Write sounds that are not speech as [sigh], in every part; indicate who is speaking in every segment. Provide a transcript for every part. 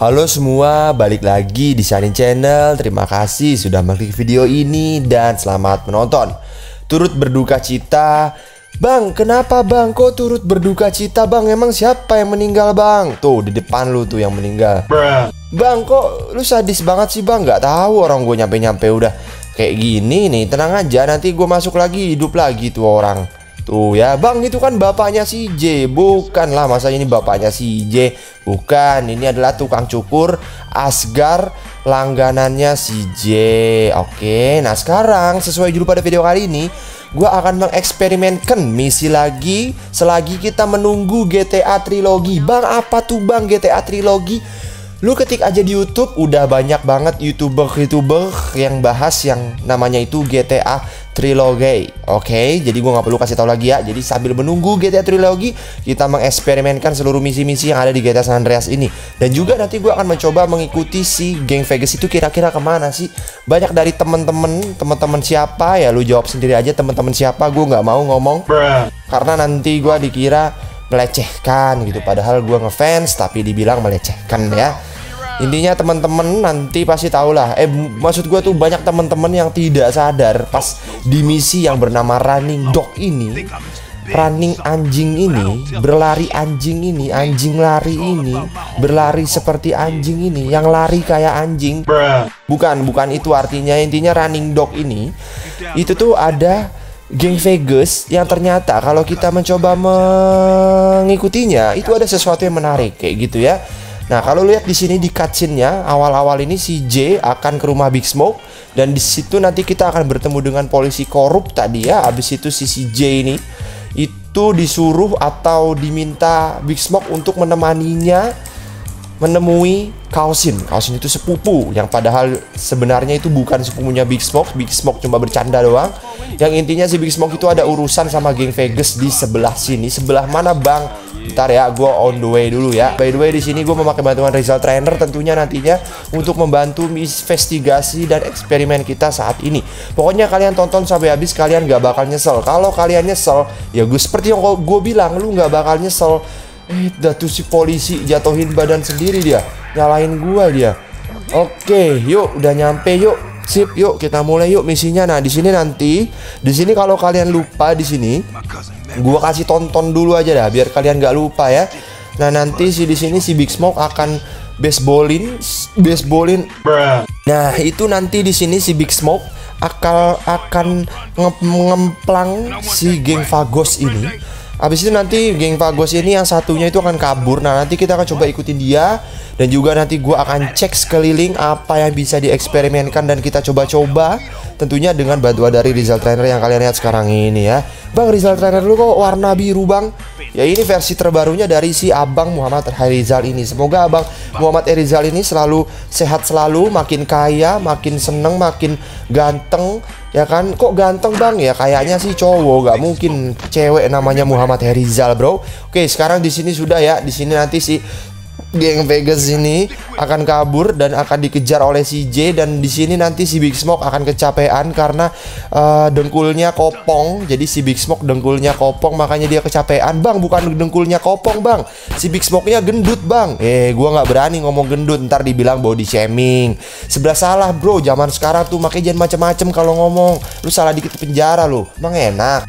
Speaker 1: Halo semua, balik lagi di Shani Channel. Terima kasih sudah mengklik video ini dan selamat menonton. Turut berduka cita. Bang, kenapa bang? Kok turut berduka cita bang? Emang siapa yang meninggal bang? Tuh di depan lu tuh yang meninggal. Bang, kok lu sadis banget sih bang? Gak tahu orang gue nyampe-nyampe udah kayak gini nih. Tenang aja, nanti gue masuk lagi hidup lagi tuh orang. Tuh ya bang itu kan bapaknya si J. Bukan lah masa ini bapaknya si J. Bukan ini adalah tukang cukur Asgar langganannya si J. Oke nah sekarang sesuai judul pada video kali ini Gue akan mengeksperimenkan misi lagi Selagi kita menunggu GTA Trilogi. Bang apa tuh bang GTA Trilogi Lu ketik aja di YouTube udah banyak banget youtuber-youtuber yang bahas yang namanya itu GTA Trilogy. Oke, jadi gua nggak perlu kasih tahu lagi ya. Jadi sambil menunggu GTA Trilogy, kita mengeksperimenkan seluruh misi-misi yang ada di GTA San Andreas ini. Dan juga nanti gua akan mencoba mengikuti si geng Vegas itu kira-kira ke mana sih? Banyak dari temen-temen, teman-teman siapa ya? Lu jawab sendiri aja teman-teman siapa. Gua nggak mau ngomong karena nanti gua dikira melecehkan gitu. Padahal gua ngefans tapi dibilang melecehkan ya. Intinya teman-teman nanti pasti tahu lah. Eh maksud gue tuh banyak teman-teman yang tidak sadar pas di misi yang bernama running dog ini, running anjing ini, berlari anjing ini, anjing lari ini, berlari seperti anjing ini, yang lari kayak anjing. Bukan, bukan itu artinya. Intinya running dog ini itu tuh ada geng Vegas yang ternyata kalau kita mencoba mengikutinya itu ada sesuatu yang menarik kayak gitu ya. Nah, kalau lihat di sini di cutscene-nya awal-awal ini si J akan ke rumah Big Smoke dan di situ nanti kita akan bertemu dengan polisi korup tadi ya. Habis itu si si J ini itu disuruh atau diminta Big Smoke untuk menemaninya menemui Kausin. Kausin itu sepupu yang padahal sebenarnya itu bukan sepupunya Big Smoke. Big Smoke cuma bercanda doang. Yang intinya si Big Smoke itu ada urusan sama geng Vegas di sebelah sini. Sebelah mana, Bang? Ntar ya, gue on the way dulu ya. By the way, di sini gue memakai bantuan Rizal Trainer tentunya nantinya untuk membantu investigasi dan eksperimen kita saat ini. Pokoknya kalian tonton sampai habis, kalian gak bakal nyesel. Kalau kalian nyesel, ya gue seperti yang gue bilang, lu gak bakal nyesel. Eh, dah si polisi jatuhin badan sendiri dia, nyalain gua dia. Oke, yuk, udah nyampe yuk. Sip, yuk kita mulai yuk misinya. Nah, di sini nanti, di sini kalau kalian lupa di sini, gua kasih tonton dulu aja dah biar kalian nggak lupa ya. Nah, nanti si di sini si Big Smoke akan baseballin, baseballin. Nah, itu nanti di sini si Big Smoke akal akan nge- ngemplang si geng Vagos ini. Habis itu nanti geng Vagos ini yang satunya itu akan kabur. Nah, nanti kita akan coba ikutin dia dan juga nanti gua akan cek sekeliling apa yang bisa dieksperimenkan dan kita coba-coba tentunya dengan bantuan dari Rizal Trainer yang kalian lihat sekarang ini ya. Bang Rizal Trainer lu kok warna biru, Bang? Ya ini versi terbarunya dari si Abang Muhammad Harizal ini. Semoga Abang Muhammad Harizal ini selalu sehat selalu, makin kaya, makin seneng, makin ganteng. Ya kan? Kok ganteng bang? Ya kayaknya sih cowok, gak mungkin cewek namanya Muhammad Harizal, bro. Oke, sekarang di sini sudah ya. Di sini nanti si geng Vegas ini akan kabur dan akan dikejar oleh si J dan di sini nanti si Big Smoke akan kecapean karena uh, dengkulnya kopong. Jadi si Big Smoke dengkulnya kopong makanya dia kecapean. Bang, bukan dengkulnya kopong, Bang. Si Big Smoke-nya gendut, Bang. Eh, gua nggak berani ngomong gendut, ntar dibilang body shaming. Sebelah salah, Bro. Zaman sekarang tuh makanya jangan macem-macem kalau ngomong. Lu salah dikit penjara lu. Emang enak.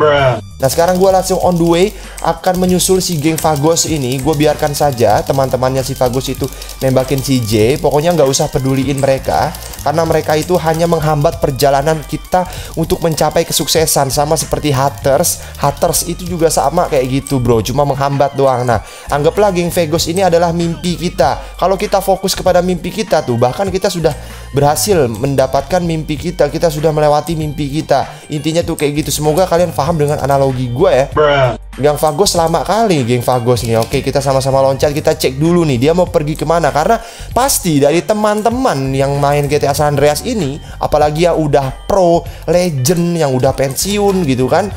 Speaker 1: Nah sekarang gue langsung on the way akan menyusul si geng Vagos ini. Gue biarkan saja teman-temannya Vagos itu nembakin si J. Pokoknya nggak usah peduliin mereka karena mereka itu hanya menghambat perjalanan kita untuk mencapai kesuksesan sama seperti Hatters. Hatters itu juga sama kayak gitu bro, cuma menghambat doang. Nah anggaplah geng Vagos ini adalah mimpi kita. Kalau kita fokus kepada mimpi kita tuh, bahkan kita sudah berhasil mendapatkan mimpi kita. Kita sudah melewati mimpi kita. Intinya tuh kayak gitu. Semoga kalian paham dengan analogi gue ya. Geng Vagos lama kali geng Vagos nih. Oke, kita sama-sama loncat, kita cek dulu nih dia mau pergi ke mana karena pasti dari teman-teman yang main GTA San Andreas ini, apalagi yang udah pro, legend, yang udah pensiun gitu kan.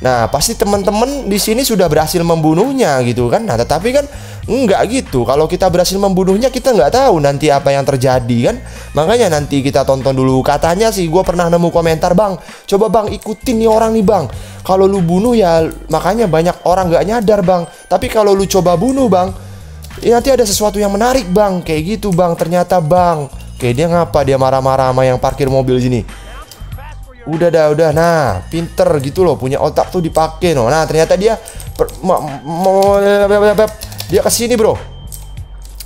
Speaker 1: Nah, pasti teman-teman di sini sudah berhasil membunuhnya gitu kan. Nah, tetapi kan enggak gitu. Kalau kita berhasil membunuhnya, kita nggak tahu nanti apa yang terjadi kan. Makanya nanti kita tonton dulu. Katanya sih gue pernah nemu komentar, "Bang, coba Bang ikutin nih orang nih, Bang. Kalau lu bunuh ya makanya banyak orang nggak nyadar, Bang. Tapi kalau lu coba bunuh, Bang, eh, nanti ada sesuatu yang menarik bang kayak gitu bang ternyata bang Oke dia ngapa dia marah-marah sama yang parkir mobil sini Udah dah udah nah pinter gitu loh punya otak tuh dipakai no Nah ternyata dia dia ke sini bro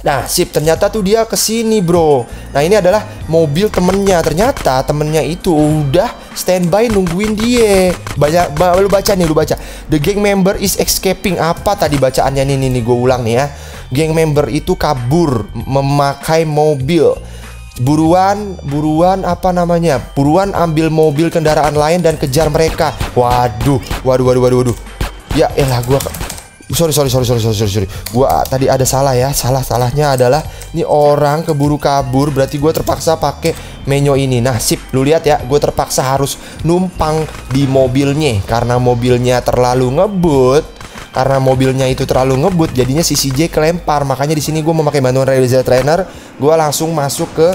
Speaker 1: Nah, sip ternyata tuh dia ke sini bro. Nah ini adalah mobil temennya. Ternyata temennya itu udah standby nungguin dia. Banyak, ba lu baca nih, lu baca. The gang member is escaping. Apa tadi bacaannya nih, nih, nih gue ulang nih ya. Gang member itu kabur memakai mobil. Buruan, buruan apa namanya? Buruan ambil mobil kendaraan lain dan kejar mereka. Waduh, waduh, waduh, waduh, waduh. Ya elah gue sorry sorry sorry sorry sorry sorry, sorry. gua tadi ada salah ya. Salah salahnya adalah ini orang keburu kabur berarti gua terpaksa pakai menyo ini. Nah sip lu lihat ya. Gue terpaksa harus numpang di mobilnya. Karena mobilnya terlalu ngebut karena mobilnya itu terlalu ngebut jadinya si CJ kelempar. Makanya di sini gue memakai bantuan Razer Trainer. Gue langsung masuk ke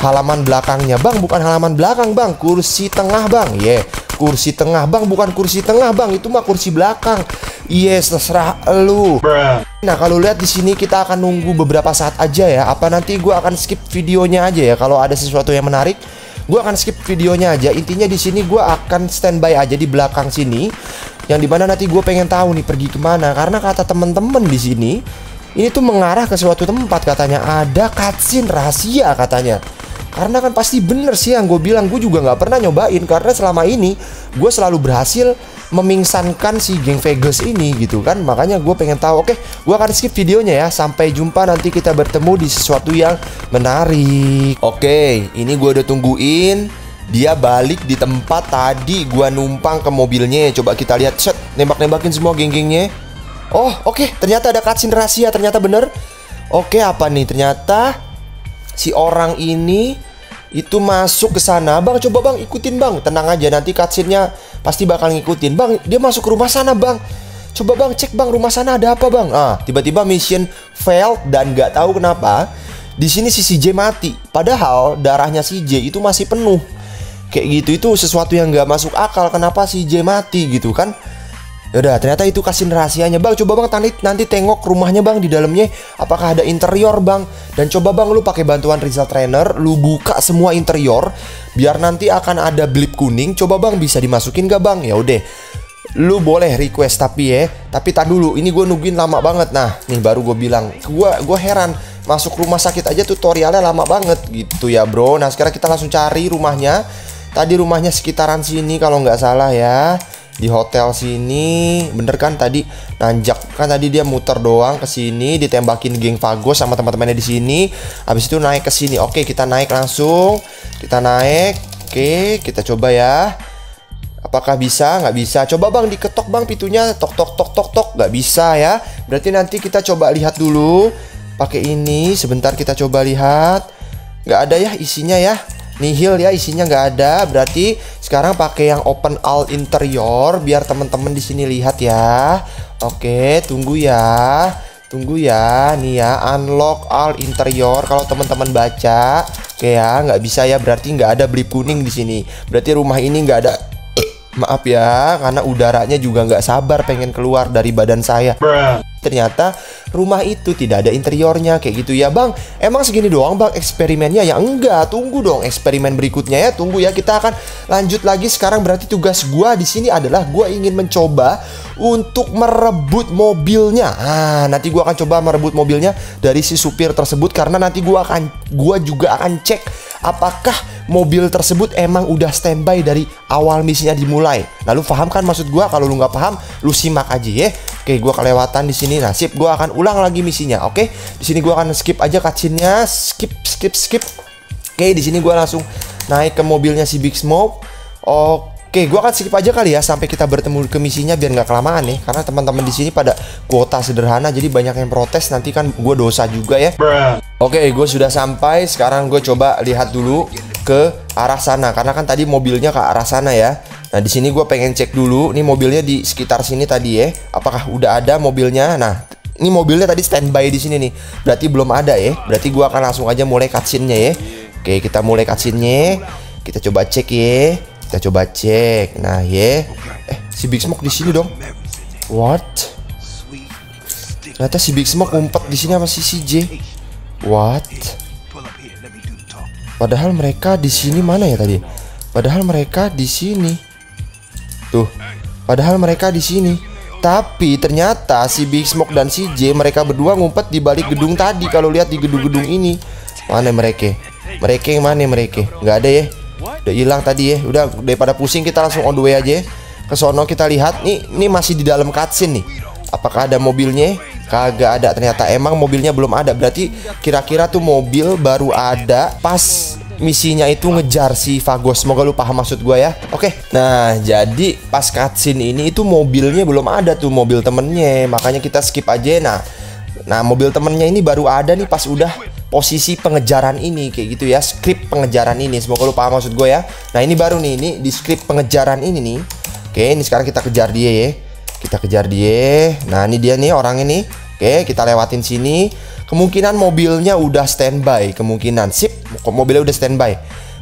Speaker 1: halaman belakangnya. Bang bukan halaman belakang bang. Kursi tengah bang. Ya yeah. Kursi tengah bang bukan kursi tengah bang itu mah kursi belakang Yes, terserah lu. Nah, kalau lihat di sini kita akan nunggu beberapa saat aja ya. Apa nanti gue akan skip videonya aja ya kalau ada sesuatu yang menarik. Gue akan skip videonya aja. Intinya di sini gue akan standby aja di belakang sini. Yang di mana nanti gue pengen tahu nih pergi ke mana. Karena kata temen-temen di sini, ini tuh mengarah ke suatu tempat katanya. Ada cutscene rahasia katanya. Karena kan pasti bener sih yang gue bilang Gue juga gak pernah nyobain. Karena selama ini Gue selalu berhasil memingsankan si geng Vegas ini gitu kan. Makanya gue pengen tahu oke gue akan skip videonya ya. Sampai jumpa nanti kita bertemu di sesuatu yang menarik. Oke ini gue udah tungguin. Dia balik di tempat tadi gue numpang ke mobilnya. Coba kita lihat. Set nembak-nembakin semua geng-gengnya. Oh oke ternyata ada cutscene rahasia. Ternyata bener. Oke apa nih? Ternyata si orang ini itu masuk ke sana. Bang coba bang ikutin bang. Tenang aja nanti cutscene-nya pasti bakal ngikutin. Bang dia masuk ke rumah sana bang. Coba bang cek bang rumah sana ada apa bang? Ah tiba-tiba mission failed dan nggak tahu kenapa di sini si CJ mati. Padahal darahnya CJ itu masih penuh. Kayak gitu itu sesuatu yang nggak masuk akal kenapa si CJ mati gitu kan Yaudah, ternyata itu kasih rahasianya. Bang, coba Bang nanti nanti tengok rumahnya Bang di dalamnya apakah ada interior Bang. Dan coba Bang lu pakai bantuan Rizal Trainer, lu buka semua interior biar nanti akan ada blip kuning. Coba Bang bisa dimasukin gak Bang? Ya udah. Lu boleh request tapi ya, tapi tak dulu. Ini gue nungguin lama banget. Nah, nih baru gue bilang. Gue gue heran masuk rumah sakit aja tutorialnya lama banget gitu ya, Bro. Nah, sekarang kita langsung cari rumahnya. Tadi rumahnya sekitaran sini kalau nggak salah ya di hotel sini bener kan tadi? Nanjak kan tadi dia muter doang ke sini ditembakin geng Vagos sama teman-temannya di sini. Habis itu naik ke sini. Oke kita naik langsung. Kita naik. Oke kita coba ya. Apakah bisa? Nggak bisa. Coba bang diketok bang pintunya. Tok tok tok tok tok. Nggak bisa ya. Berarti nanti kita coba lihat dulu. Pakai ini sebentar kita coba lihat. Nggak ada ya isinya ya. Nihil ya isinya nggak ada. Berarti sekarang pakai yang open all interior biar teman-teman di sini lihat ya. Oke tunggu ya. Tunggu ya. Nih ya unlock all interior kalau teman-teman baca. Oke ya nggak bisa ya. Berarti nggak ada blip kuning di sini. Berarti rumah ini nggak ada [clears throat] maaf ya karena udaranya juga nggak sabar pengen keluar dari badan saya. Ternyata rumah itu tidak ada interiornya kayak gitu ya bang emang segini doang bang eksperimennya ya enggak tunggu dong eksperimen berikutnya ya tunggu ya kita akan lanjut lagi sekarang berarti tugas gua di sini adalah gua ingin mencoba untuk merebut mobilnya ah nanti gua akan coba merebut mobilnya dari si supir tersebut karena nanti gua akan gua juga akan cek apakah mobil tersebut emang udah standby dari awal misinya dimulai. Nah, lu paham kan maksud gua? Kalau lu nggak paham, lu simak aja ya. Oke, gua kelewatan di sini. Nasib gua akan ulang lagi misinya. Oke. Di sini gua akan skip aja cutscene-nya. Skip, skip, skip. Oke, di sini gua langsung naik ke mobilnya si Big Smoke. Oke. Oke, gua akan skip aja kali ya sampai kita bertemu ke misinya biar nggak kelamaan nih. Karena teman-teman di sini pada kuota sederhana, jadi banyak yang protes. Nanti kan gue dosa juga ya. Oke, gue sudah sampai. Sekarang gue coba lihat dulu ke arah sana. Karena kan tadi mobilnya ke arah sana ya. Nah, di sini gue pengen cek dulu. Nih mobilnya di sekitar sini tadi ya. Apakah udah ada mobilnya? Nah, ini mobilnya tadi standby di sini nih. Berarti belum ada ya. Berarti gue akan langsung aja mulai cutscene-nya ya. Oke, kita mulai cutscene-nya. Kita coba cek ya. Kita coba cek. Nah, ye. Eh, si Big Smoke di sini dong. What? Ternyata si Big Smoke ngumpet di sini sama si CJ. What? Padahal mereka di sini mana ya tadi? Padahal mereka di sini. Tuh. Padahal mereka di sini. Tapi ternyata si Big Smoke dan si J mereka berdua ngumpet di balik gedung tadi kalau lihat di gedung-gedung ini. Mana mereka? Mereka yang mana mereka? Nggak ada ya? Udah hilang tadi ya. Udah daripada pusing kita langsung on the way aja. Ya. Ke sono kita lihat nih, ini masih di dalam cutscene nih. Apakah ada mobilnya? Kagak ada ternyata. Emang mobilnya belum ada. Berarti kira-kira tuh mobil baru ada pas misinya itu ngejar si Vagos. Semoga lu paham maksud gue ya. Oke. Nah, jadi pas cutscene ini itu mobilnya belum ada tuh mobil temennya. Makanya kita skip aja. Nah, nah mobil temennya ini baru ada nih pas udah posisi pengejaran ini kayak gitu ya. Skrip pengejaran ini. Semoga lu paham maksud gue ya. Nah, ini baru nih. Ini di skrip pengejaran ini nih. Oke, ini sekarang kita kejar dia ya. Kita kejar dia. Nah, ini dia nih orang ini. Oke, kita lewatin sini. Kemungkinan mobilnya udah standby, kemungkinan sip, mobilnya udah standby.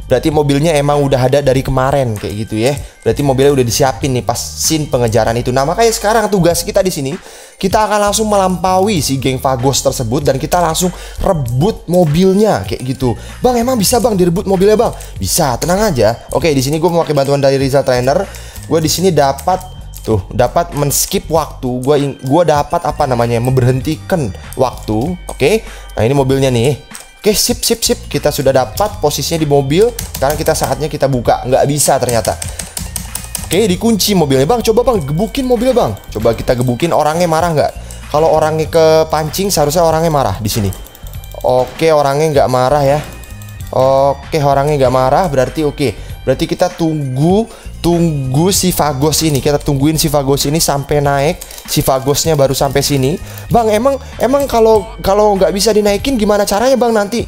Speaker 1: Berarti mobilnya emang udah ada dari kemarin kayak gitu ya. Berarti mobilnya udah disiapin nih pas scene pengejaran itu. Nah, makanya sekarang tugas kita di sini kita akan langsung melampaui si geng Vagos tersebut dan kita langsung rebut mobilnya kayak gitu. Bang, emang bisa Bang direbut mobilnya, Bang? Bisa, tenang aja. Oke, di sini gue memakai bantuan dari Rizal Trainer. Gue di sini dapat Tuh, dapat men-skip waktu. Gua gua dapat apa namanya? Memberhentikan waktu. Oke. Okay? Nah, ini mobilnya nih. Oke, okay, sip sip sip. Kita sudah dapat posisinya di mobil. Sekarang kita saatnya kita buka. Nggak bisa ternyata. Oke, okay, dikunci mobilnya. Bang, coba Bang gebukin mobilnya, Bang. Coba kita gebukin orangnya marah nggak? Kalau orangnya ke pancing seharusnya orangnya marah di sini. Oke, orangnya nggak marah ya. Oke, orangnya nggak marah berarti oke. Berarti kita tunggu tunggu si Vagos ini. Kita tungguin si Vagos ini sampai naik. Si Vagosnya baru sampai sini. Bang emang emang kalau kalau nggak bisa dinaikin gimana caranya bang? Nanti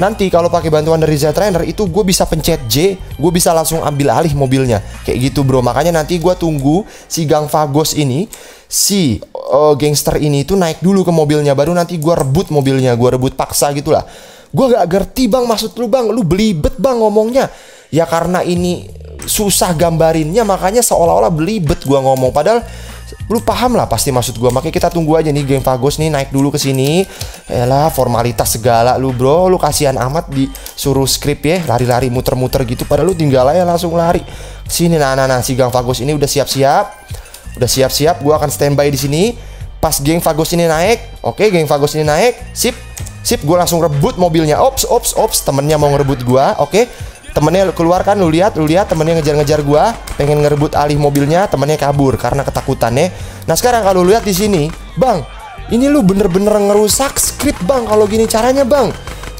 Speaker 1: nanti kalau pakai bantuan dari Z Trainer itu gue bisa pencet J. Gue bisa langsung ambil alih mobilnya. Kayak gitu bro. Makanya nanti gue tunggu si Gang Vagos ini si uh, gangster ini itu naik dulu ke mobilnya. Baru nanti gue rebut mobilnya gue rebut paksa gitulah. Gue gak ngerti bang maksud lu bang. Lu belibet bang ngomongnya ya karena ini susah gambarinnya makanya seolah-olah belibet gua ngomong. Padahal lu paham lah pasti maksud gua. Makanya kita tunggu aja nih game Vagos nih naik dulu ke sini. Lah formalitas segala lu bro. Lu kasihan amat disuruh skrip ya lari-lari muter-muter gitu. Padahal lu tinggal aja langsung lari. Sini nah nah nah si Gang Vagos ini udah siap-siap. Udah siap-siap gua akan standby di sini. Pas geng Vagos ini naik oke geng Vagos ini naik. Sip sip gue langsung rebut mobilnya. Ops ops ops temennya mau ngerebut gua oke temennya keluar kan lu lihat lu lihat temennya ngejar-ngejar gua pengen ngerebut alih mobilnya temennya kabur karena ketakutannya. Nah sekarang kalau lu lihat di sini bang ini lu bener-bener ngerusak skrip bang kalau gini caranya bang.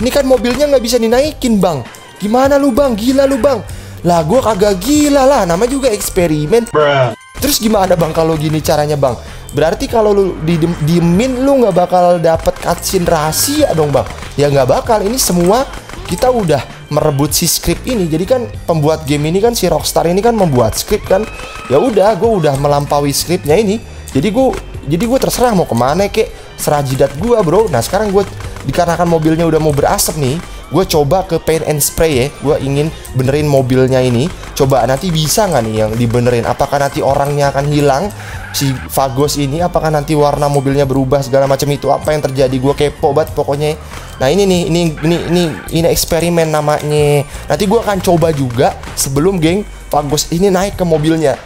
Speaker 1: Ini kan mobilnya nggak bisa dinaikin bang. Gimana lu bang? Gila lu bang. Lah gua kagak gila lah nama juga eksperimen. Bruh. terus gimana bang kalau gini caranya bang berarti kalau lu di diemin lu nggak bakal dapet cutscene rahasia dong bang. Ya nggak bakal. Ini semua kita udah merebut si script ini. Jadi kan pembuat game ini kan si Rockstar ini kan membuat script kan. Ya udah gue udah melampaui scriptnya ini. Jadi gue jadi gue terserah mau ke mana kek. Serajidat gue bro. Nah sekarang gue dikarenakan mobilnya udah mau berasap nih gue coba ke paint and spray ya. Gue ingin benerin mobilnya ini coba nanti bisa nggak nih yang dibenerin? Apakah nanti orangnya akan hilang? Si Vagos ini apakah nanti warna mobilnya berubah segala macam itu? Apa yang terjadi? Gue kepo banget pokoknya. Nah ini nih ini ini ini ini eksperimen namanya. Nanti gue akan coba juga sebelum geng Vagos ini naik ke mobilnya.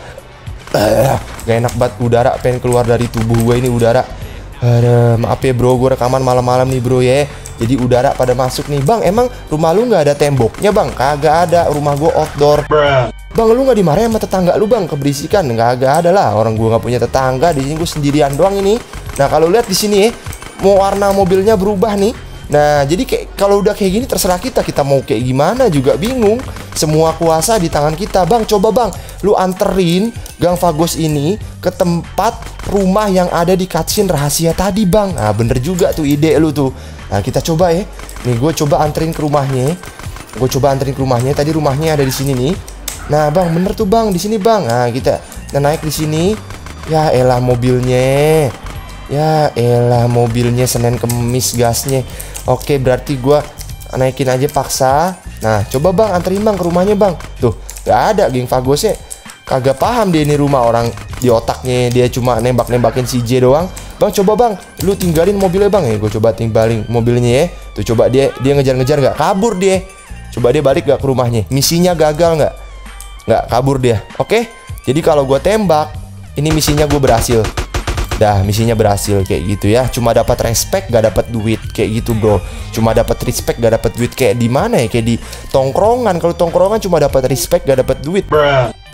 Speaker 1: Uh, gak enak banget. Udara pengen keluar dari tubuh gue ini udara. Aduh, maaf ya bro, gue rekaman malam-malam nih bro ya. Jadi udara pada masuk nih. Bang, emang rumah lu nggak ada temboknya bang? Kagak ada. Rumah gue outdoor. Bruh. Bang, lu nggak dimarahin sama tetangga lu bang? Keberisikan? Nggak ada lah. Orang gue nggak punya tetangga. Di sini gue sendirian doang ini. Nah kalau lihat di sini ya, mau warna mobilnya berubah nih. Nah, jadi kayak kalau udah kayak gini terserah kita. Kita mau kayak gimana juga bingung. Semua kuasa di tangan kita. Bang, coba bang, lu anterin Gang Vagos ini ke tempat rumah yang ada di cutscene rahasia tadi bang Nah bener juga tuh ide lu tuh Nah kita coba ya. Nih gue coba anterin ke rumahnya. Gue coba anterin ke rumahnya. Tadi rumahnya ada di sini nih. Nah bang bener tuh bang di sini bang. Nah kita, kita naik di sini. Ya elah mobilnya. Ya elah mobilnya Senin Kemis gasnya. Oke berarti gue naikin aja paksa. Nah coba bang anterin bang ke rumahnya bang. Tuh gak ada geng Vagosnya kagak paham dia ini rumah orang di otaknya dia cuma nembak-nembakin si J doang. Bang coba bang Lu tinggalin mobilnya bang. Ya Gue coba tinggalin mobilnya ya. Tuh coba dia dia ngejar-ngejar nggak? Kabur dia. Coba dia balik gak ke rumahnya? Misinya gagal nggak? Nggak kabur dia. Oke? Jadi kalau gue tembak Ini misinya gue berhasil. Dah misinya berhasil kayak gitu ya. Cuma dapat respect gak dapat duit kayak gitu bro. Cuma dapat respect gak dapat duit kayak di mana ya? Kayak di tongkrongan. Kalau tongkrongan cuma dapat respect gak dapat duit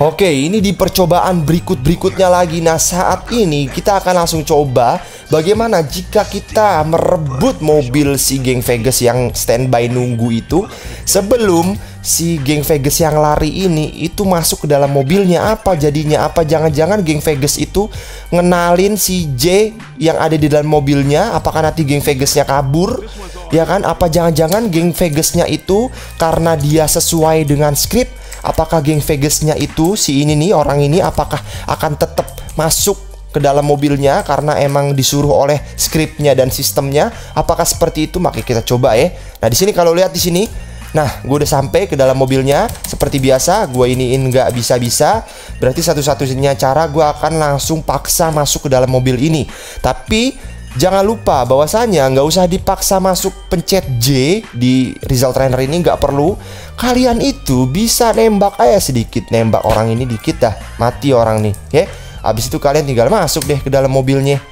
Speaker 1: Oke ini di percobaan berikut-berikutnya lagi. Nah saat ini kita akan langsung coba Bagaimana jika kita merebut mobil si geng Vegas yang standby nunggu itu Sebelum si geng Vegas yang lari ini itu masuk ke dalam mobilnya apa? Jadinya apa? Jangan-jangan geng Vegas itu ngenalin si J yang ada di dalam mobilnya apakah nanti geng Vegasnya kabur? Ya kan? Apa jangan-jangan geng Vegasnya itu karena dia sesuai dengan skrip apakah geng Vegasnya itu si ini nih orang ini apakah akan tetap masuk ke dalam mobilnya karena emang disuruh oleh skripnya dan sistemnya? Apakah seperti itu? Maka kita coba ya. Nah di sini kalau lihat di sini Nah, gue udah sampai ke dalam mobilnya. Seperti biasa, gue iniin nggak bisa-bisa. Berarti satu-satunya cara gue akan langsung paksa masuk ke dalam mobil ini. Tapi jangan lupa bahwasanya nggak usah dipaksa masuk pencet J di result trainer ini nggak perlu. Kalian itu bisa nembak aja sedikit, nembak orang ini dikit dah, mati orang nih, ya. Abis itu kalian tinggal masuk deh ke dalam mobilnya.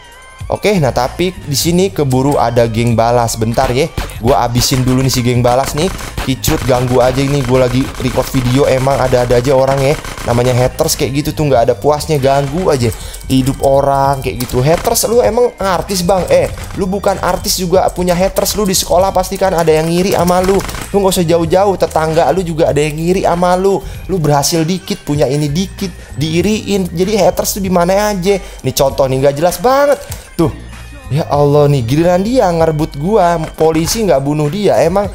Speaker 1: Oke, nah tapi di sini keburu ada geng balas. Bentar ya, gue abisin dulu nih si geng balas nih. Kicut ganggu aja ini, gue lagi record video. Emang ada-ada aja orang ya. Namanya haters kayak gitu tuh nggak ada puasnya ganggu aja hidup orang kayak gitu. Haters lu emang artis bang? Eh, lu bukan artis juga punya haters lu di sekolah pasti kan ada yang ngiri sama lu. Lu nggak usah jauh-jauh, tetangga lu juga ada yang ngiri sama lu. Lu berhasil dikit, punya ini dikit, diiriin. Jadi haters tuh di mana aja. Nih contoh nih nggak jelas banget Tuh, ya Allah nih giliran dia ngerebut gua, polisi nggak bunuh dia. Emang,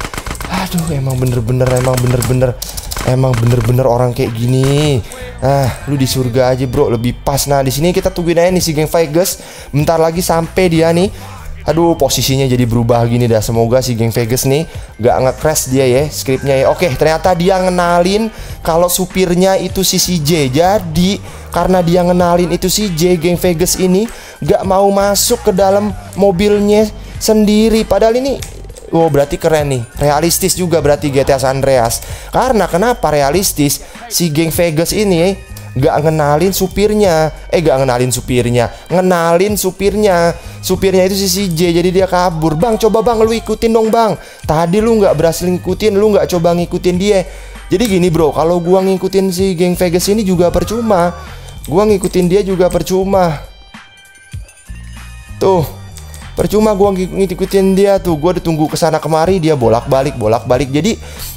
Speaker 1: aduh, emang bener-bener, emang bener-bener, emang bener-bener orang kayak gini. Ah, lu di surga aja bro, lebih pas. Nah di sini kita tungguin aja nih si geng Vegas. Bentar lagi sampai dia nih. Aduh posisinya jadi berubah gini dah. Semoga si geng Vegas nih Gak nge-crash dia ya Skripnya ya. Oke ternyata dia ngenalin Kalau supirnya itu si CJ Jadi karena dia ngenalin itu si J Geng Vegas ini Gak mau masuk ke dalam mobilnya sendiri. Padahal ini Wow berarti keren nih. Realistis juga berarti GTA San Andreas. Karena kenapa realistis? Si geng Vegas ini gak ngenalin supirnya. Eh gak ngenalin supirnya. Ngenalin supirnya. Supirnya itu si CJ jadi dia kabur. Bang coba bang lu ikutin dong bang. Tadi lu gak berhasil ngikutin lu gak coba ngikutin dia. Jadi gini bro kalau gua ngikutin si geng Vegas ini juga percuma. Gua ngikutin dia juga percuma. Tuh percuma gua ngikutin dia tuh. Gua ditunggu ke sana kemari dia bolak balik bolak balik jadi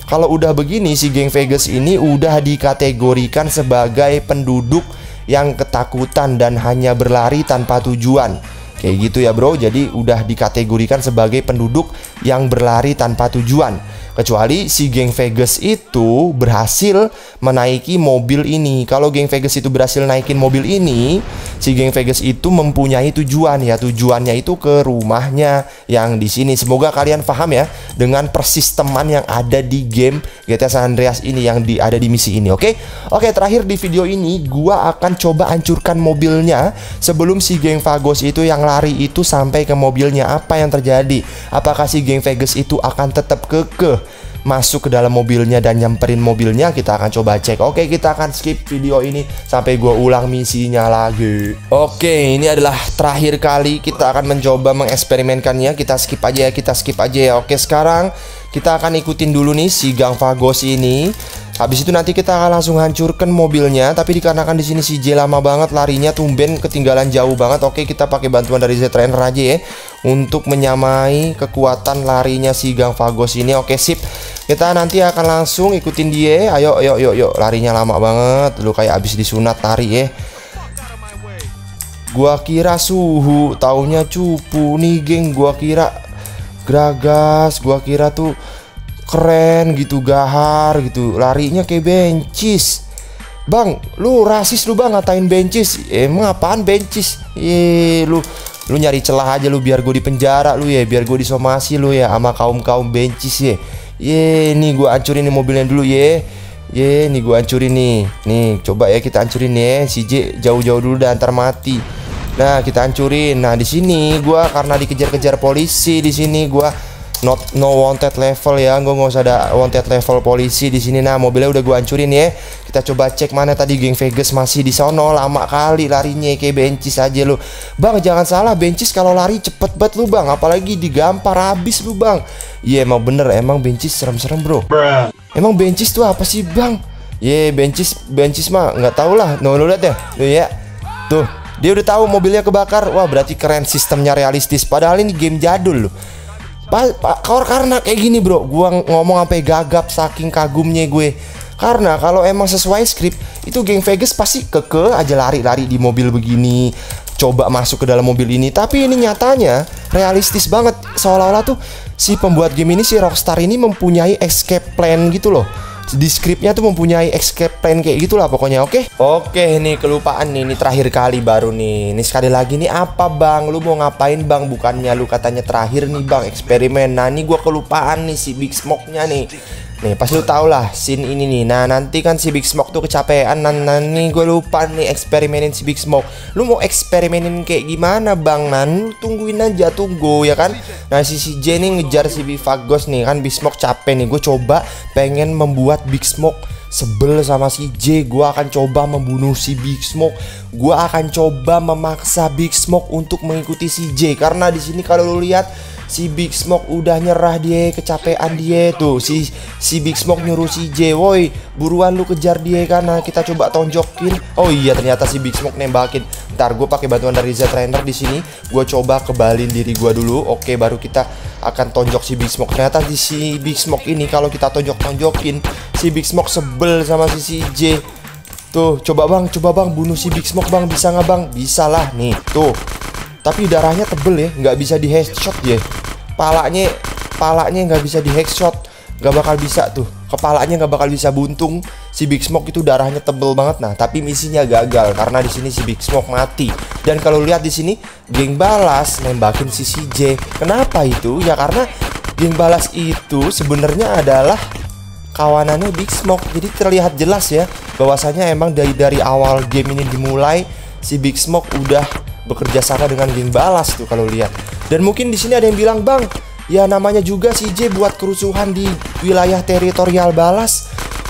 Speaker 1: kalau udah begini si geng Vegas ini udah dikategorikan sebagai penduduk yang ketakutan dan hanya berlari tanpa tujuan. Kayak gitu ya bro, jadi udah dikategorikan sebagai penduduk yang berlari tanpa tujuan. Kecuali si geng Vegas itu berhasil menaiki mobil ini. Kalau geng Vegas itu berhasil naikin mobil ini, si geng Vegas itu mempunyai tujuan ya. Tujuannya itu ke rumahnya yang di sini. Semoga kalian paham ya dengan persisteman yang ada di game GTA San Andreas ini yang di, ada di misi ini. Oke, oke. Terakhir di video ini, gua akan coba hancurkan mobilnya sebelum si geng Vagos itu yang lari itu sampai ke mobilnya. Apa yang terjadi? Apakah si geng Vegas itu akan tetap kekeh masuk ke dalam mobilnya dan nyamperin mobilnya? Kita akan coba cek. Oke kita akan skip video ini sampai gue ulang misinya lagi. Oke ini adalah terakhir kali kita akan mencoba mengeksperimenkannya. Kita skip aja ya kita skip aja ya. Oke sekarang kita akan ikutin dulu nih si Gang Vagos ini Habis itu nanti kita akan langsung hancurkan mobilnya Tapi dikarenakan di sini si J lama banget larinya tumben ketinggalan jauh banget. Oke kita pakai bantuan dari Z Trainer aja ya Untuk menyamai kekuatan larinya si Gang Vagos ini. Oke sip. Kita nanti akan langsung ikutin dia. Ayo yuk yuk yuk larinya lama banget. Lu kayak abis disunat lari ya. Gua kira suhu Taunya cupu nih geng. Gua kira Gragas. Gua kira tuh keren gitu gahar gitu larinya kayak bencis. Bang, lu rasis lu bang ngatain bencis. Emang apaan bencis? Ye, lu lu nyari celah aja lu biar gue di penjara lu ya Biar gue disomasi lu ya sama kaum-kaum bencis ya. Ye, nih gue hancurin nih mobilnya dulu ya. Ye, nih gue hancurin nih. Nih, coba ya kita hancurin ya Si J jauh-jauh dulu dan antar mati. Nah, kita hancurin. Nah, di sini gua karena dikejar-kejar polisi di sini gua not no wanted level ya gue nggak usah ada wanted level polisi di sini. Nah mobilnya udah gue hancurin ya. Kita coba cek mana tadi geng Vegas masih di sono. Lama kali larinya kayak bencis aja lu. Bang jangan salah bencis kalau lari cepet banget lu bang. Apalagi digampar habis lu bang. Iya emang bener. Emang bencis serem-serem bro. Emang bencis tuh apa sih bang? Iya yeah, bencis bencis mah nggak tau lah. No lu lihat ya tuh ya. Tuh dia udah tahu mobilnya kebakar. Wah berarti keren sistemnya realistis. Padahal ini game jadul loh Pak, pa, karena kayak gini bro, gua ngomong sampai gagap saking kagumnya gue. Karena kalau emang sesuai skrip, itu geng Vegas pasti keke aja lari-lari di mobil begini, coba masuk ke dalam mobil ini. Tapi ini nyatanya realistis banget, seolah-olah tuh si pembuat game ini si Rockstar ini mempunyai escape plan gitu loh di skripnya tuh mempunyai escape plan kayak gitulah pokoknya oke? Okay? oke okay, nih kelupaan nih ini terakhir kali baru nih. Ini sekali lagi nih apa bang? Lu mau ngapain bang? Bukannya lu katanya terakhir nih bang eksperimen. Nah ini gua kelupaan nih si Big Smoke nya nih Nih pas lu tau lah scene ini nih. Nah nanti kan si Big Smoke tuh kecapean. Nah, nah nih gue lupa nih eksperimenin si Big Smoke. Lu mau eksperimenin kayak gimana bang? Nan lu tungguin aja tunggu ya kan? Nah si CJ nih ngejar si Big Fagos nih kan? Big Smoke capek nih. Gue coba pengen membuat Big Smoke sebel sama si J. Gue akan coba membunuh si Big Smoke. Gue akan coba memaksa Big Smoke untuk mengikuti si J. Karena di sini kalau lu lihat si Big Smoke udah nyerah dia kecapean dia. Tuh si si Big Smoke nyuruh si J woi buruan lu kejar dia karena kita coba tonjokin. Oh iya ternyata si Big Smoke nembakin. Ntar gue pakai bantuan dari Z Trainer di sini. Gue coba kebalin diri gue dulu. Oke baru kita akan tonjok si Big Smoke. Ternyata di si Big Smoke ini kalau kita tonjok tonjokin si Big Smoke sebel sama si si J. Tuh, coba bang, coba bang, bunuh si Big Smoke bang, bisa nggak bang? Bisa lah, nih, tuh tapi darahnya tebel ya nggak bisa di headshot ya. Palanya palanya nggak bisa di headshot. Nggak bakal bisa tuh. Kepalanya nggak bakal bisa buntung. Si Big Smoke itu darahnya tebel banget. Nah tapi misinya gagal karena di sini si Big Smoke mati. Dan kalau lihat di sini geng balas nembakin si CJ kenapa itu? Ya karena geng balas itu sebenarnya adalah kawanannya Big Smoke. Jadi terlihat jelas ya bahwasanya emang dari dari awal game ini dimulai si Big Smoke udah bekerja sama dengan geng balas tuh kalau lihat. Dan mungkin di sini ada yang bilang, "Bang, ya namanya juga si J buat kerusuhan di wilayah teritorial balas."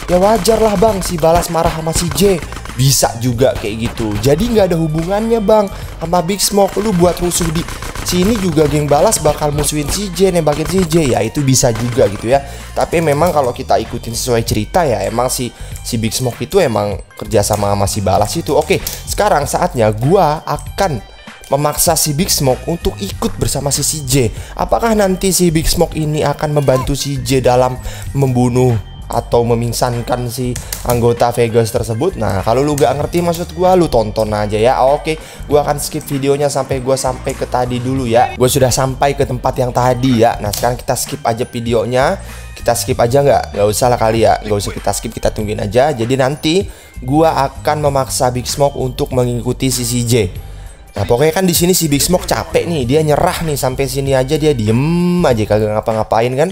Speaker 1: Ya wajar lah bang, si balas marah sama si J Bisa juga kayak gitu Jadi nggak ada hubungannya bang Sama Big Smoke Lu buat rusuh di sini juga geng balas bakal musuhin si J nembakin si J ya itu bisa juga gitu ya. Tapi memang kalau kita ikutin sesuai cerita ya emang si si Big Smoke itu emang kerja sama si balas itu. Oke sekarang saatnya gua akan memaksa si Big Smoke untuk ikut bersama si CJ. Apakah nanti si Big Smoke ini akan membantu si J dalam membunuh atau memingsankan si anggota Vegas tersebut? Nah kalau lu gak ngerti maksud gue lu tonton aja ya. Oke. Gue akan skip videonya sampai gue sampai ke tadi dulu ya. Gue sudah sampai ke tempat yang tadi ya. Nah sekarang kita skip aja videonya. Kita skip aja nggak? Gak usah lah kali ya. Gak usah kita skip kita tungguin aja. Jadi nanti gue akan memaksa Big Smoke untuk mengikuti si CJ Nah pokoknya kan di sini si Big Smoke capek nih, dia nyerah nih sampai sini aja dia diem aja kagak ngapa-ngapain kan.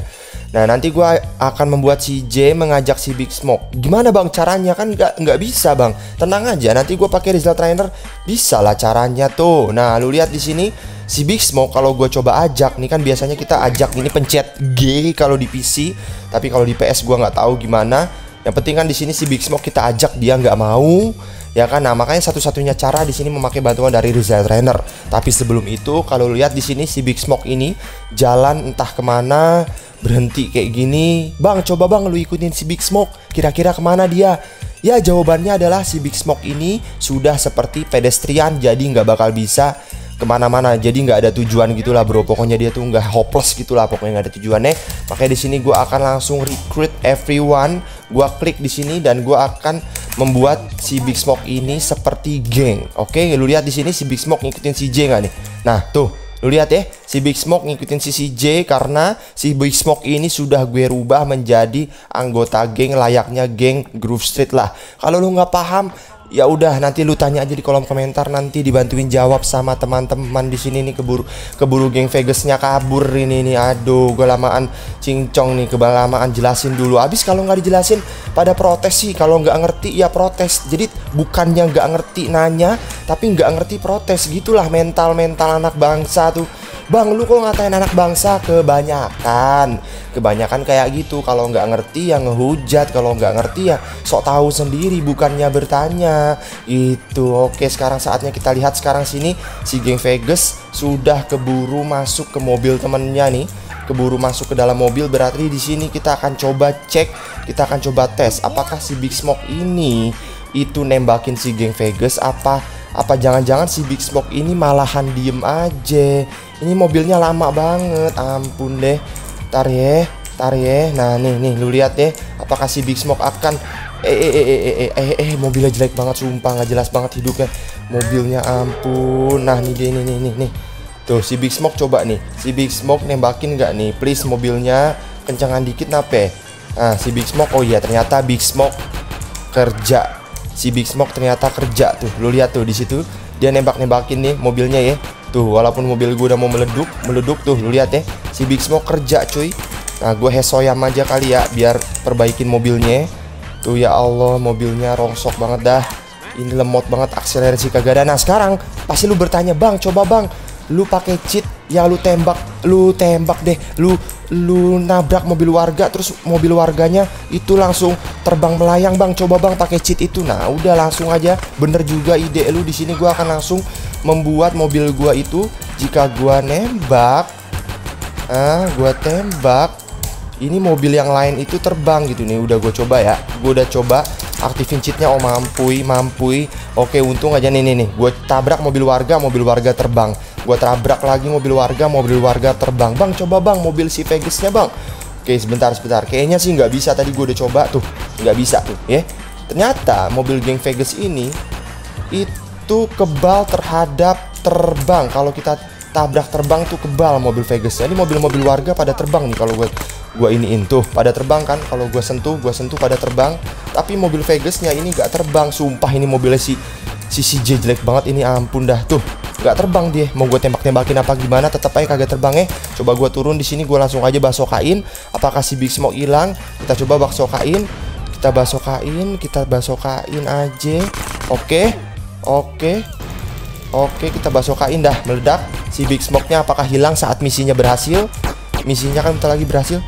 Speaker 1: Nah nanti gue akan membuat si J mengajak si Big Smoke. Gimana bang caranya kan nggak nggak bisa bang. Tenang aja nanti gue pakai result trainer bisa lah caranya tuh. Nah lu lihat di sini si Big Smoke kalau gue coba ajak nih kan biasanya kita ajak ini pencet G kalau di PC, tapi kalau di PS gue nggak tahu gimana. Yang penting kan di sini si Big Smoke kita ajak dia nggak mau ya kan? Nah makanya satu-satunya cara di sini memakai bantuan dari Rizal Trainer. Tapi sebelum itu kalau lihat di sini si Big Smoke ini jalan entah ke mana berhenti kayak gini. Bang coba bang lu ikutin si Big Smoke. Kira-kira ke mana dia? Ya jawabannya adalah si Big Smoke ini sudah seperti pedestrian jadi nggak bakal bisa ke mana-mana. Jadi nggak ada tujuan gitulah bro. Pokoknya dia tuh nggak hopeless gitulah pokoknya nggak ada tujuannya. Makanya di sini gue akan langsung recruit everyone. Gue klik di sini dan gue akan membuat si Big Smoke ini seperti geng oke lu lihat di sini si Big Smoke ngikutin si J nggak nih nah tuh Lu lihat ya, si Big Smoke ngikutin si CJ karena si Big Smoke ini sudah gue rubah menjadi anggota geng layaknya geng Groove Street lah. Kalau lu nggak paham, ya udah nanti lu tanya aja di kolom komentar nanti dibantuin jawab sama teman-teman di sini nih keburu keburu geng Vegasnya kabur ini nih. Aduh gue lamaan cincong nih kebalamaan jelasin dulu. Abis kalau nggak dijelasin pada protes sih. Kalau nggak ngerti ya protes. Jadi bukannya nggak ngerti nanya tapi nggak ngerti protes. Gitulah mental mental anak bangsa tuh Bang lu kok ngatain anak bangsa kebanyakan. Kebanyakan kayak gitu. Kalau nggak ngerti ya ngehujat. Kalau nggak ngerti ya sok tahu sendiri. Bukannya bertanya. Itu oke. Sekarang saatnya kita lihat. Sekarang sini Si geng Vegas sudah keburu masuk ke mobil temennya nih. Keburu masuk ke dalam mobil. Berarti di sini kita akan coba cek. Kita akan coba tes apakah si Big Smoke ini itu nembakin si geng Vegas apa apa jangan-jangan si Big Smoke ini malahan diem aja ini mobilnya lama banget, ampun deh. Tar ya, tar ya. Nah nih nih, lu lihat deh. Apakah si Big Smoke akan eh eh eh eh eh eh, eh mobilnya jelek banget sumpah nggak jelas banget hidupnya mobilnya ampun nah nih dia nih nih nih nih tuh si Big Smoke coba nih si Big Smoke nembakin nggak nih please mobilnya kencangan dikit nape nah si Big Smoke oh iya ternyata Big Smoke kerja si Big Smoke ternyata kerja tuh lu lihat tuh di situ dia nembak nembakin nih mobilnya ya Tuh, walaupun mobil gue udah mau meleduk, meleduk tuh, lu lihat ya. Si Big Smoke kerja, cuy. Nah, gue hesoyam aja kali ya biar perbaikin mobilnya. Tuh ya Allah, mobilnya rongsok banget dah. Ini lemot banget akselerasi kagak ada. Nah, sekarang pasti lu bertanya, "Bang, coba Bang, lu pakai cheat ya lu tembak, lu tembak deh, lu lu nabrak mobil warga terus mobil warganya itu langsung terbang melayang, Bang. Coba Bang pakai cheat itu." Nah, udah langsung aja. Bener juga ide lu di sini gua akan langsung membuat mobil gua itu jika gua nembak ah gua tembak ini mobil yang lain itu terbang gitu nih udah gue coba ya gue udah coba aktifin cheatnya oh mampui mampui. Oke untung aja nih nih nih. Gue tabrak mobil warga mobil warga terbang. Gue tabrak lagi mobil warga mobil warga terbang. Bang coba bang mobil si Vegasnya bang. Oke sebentar sebentar. Kayaknya sih nggak bisa. Tadi gue udah coba tuh. Nggak bisa tuh ya. Ternyata mobil geng Vegas ini itu kebal terhadap terbang. Kalau kita tabrak terbang tuh kebal mobil Vegas. Ini mobil-mobil warga pada terbang nih kalau gue gue iniin tuh pada terbang kan. Kalau gue sentuh, gue sentuh pada terbang. Tapi mobil Vegasnya ini gak terbang. Sumpah ini mobilnya si si CJ jelek banget ini ampun dah tuh gak terbang dia mau gue tembak-tembakin apa gimana tetap aja kagak terbang ya coba gue turun di sini gue langsung aja basokain apakah si Big Smoke hilang kita coba basokain kita basokain kita basokain aja oke Oke. Oke, kita basokain dah meledak. Si Big Smoke-nya apakah hilang saat misinya berhasil? Misinya kan bentar lagi berhasil.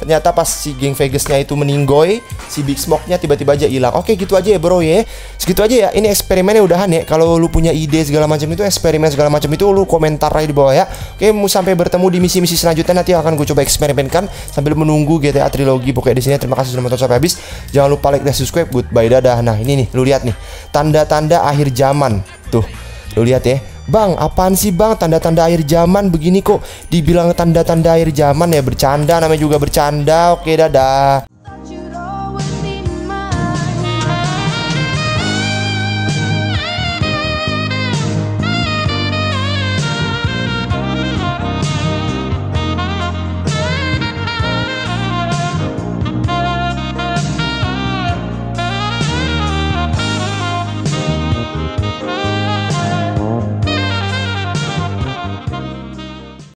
Speaker 1: Ternyata pas si geng Vegasnya itu meninggoy, si Big Smoke-nya tiba-tiba aja hilang. Oke, gitu aja ya, Bro ya. Segitu aja ya. Ini eksperimennya udahan ya. Kalau lu punya ide segala macam itu, eksperimen segala macam itu lu komentar aja di bawah ya. Oke, mau sampai bertemu di misi-misi selanjutnya nanti akan gue coba eksperimenkan sambil menunggu GTA trilogi. Pokoknya di sini terima kasih sudah menonton sampai habis. Jangan lupa like dan subscribe. Goodbye dadah. Nah, ini nih, lu lihat nih. Tanda-tanda akhir zaman. Tuh. Lu lihat ya. Bang, apaan sih bang tanda-tanda akhir zaman begini kok dibilang tanda-tanda akhir zaman ya bercanda namanya juga bercanda. Oke, dadah.